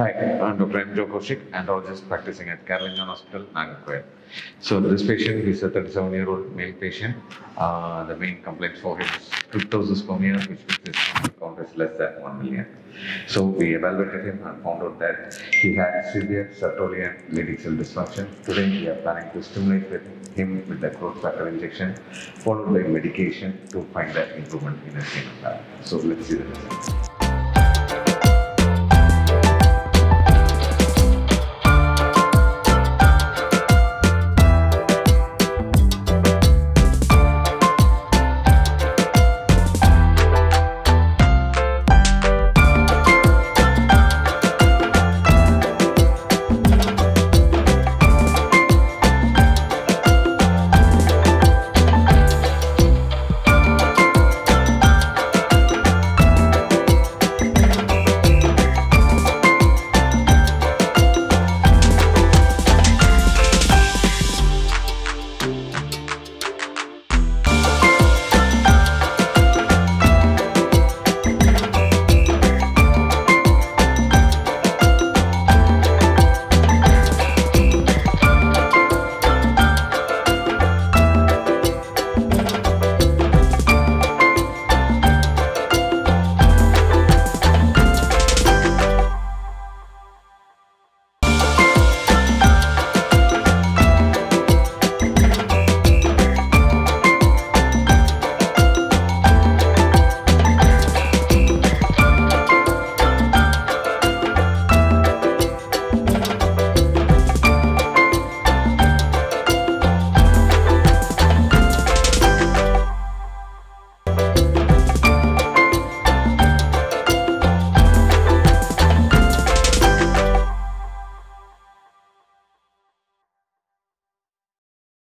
Hi, I'm Dr. M. Joe Kaushik, practicing at Caroline Hospital, Nagercoil. So this patient is a 37-year-old male patient. Uh, the main complaint for him is cryptozoospermia, which means his count is less than 1 million. So we evaluated him and found out that he had severe sertoli and Leydig cell dysfunction. Today we are planning to stimulate with him with the growth factor injection, followed by medication to find that improvement in his semen So let's see the results.